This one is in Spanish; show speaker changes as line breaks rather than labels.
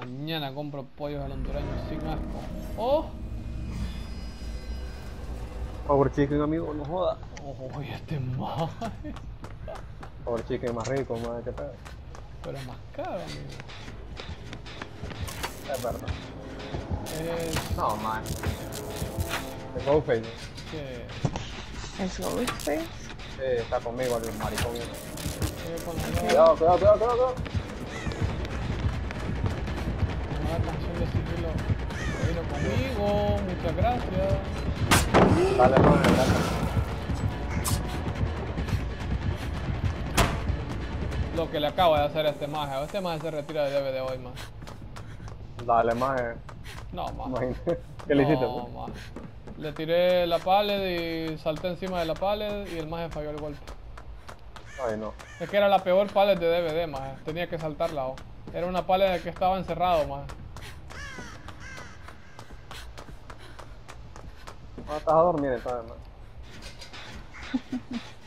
Mañana compro pollos al hondureño sin asco. ¡Oh!
Power Chicken, amigo, no joda.
¡Oh, este más!
Power Chicken más rico, más que pedo.
Pero es más caro, amigo.
Es verdad.
Es
No, man. Es Ghostface.
que...
¿Es Ghostface?
Sí, está conmigo el maricón. Cuidado, cuidado, cuidado, cuidado.
Muchas gracias.
Dale, man, dale.
Lo que le acabo de hacer a este maje. Este maje se retira de DVD hoy, más.
Dale, más.
No, más.
Imagínate. ¿Qué le hiciste?
No, maje. Le tiré la pallet y salté encima de la pallet y el maje falló el golpe.
Ay, no.
Es que era la peor pallet de DVD, maje. Tenía que saltarla. oh. Era una pallet que estaba encerrado, maje.
No, estás a dormir entonces.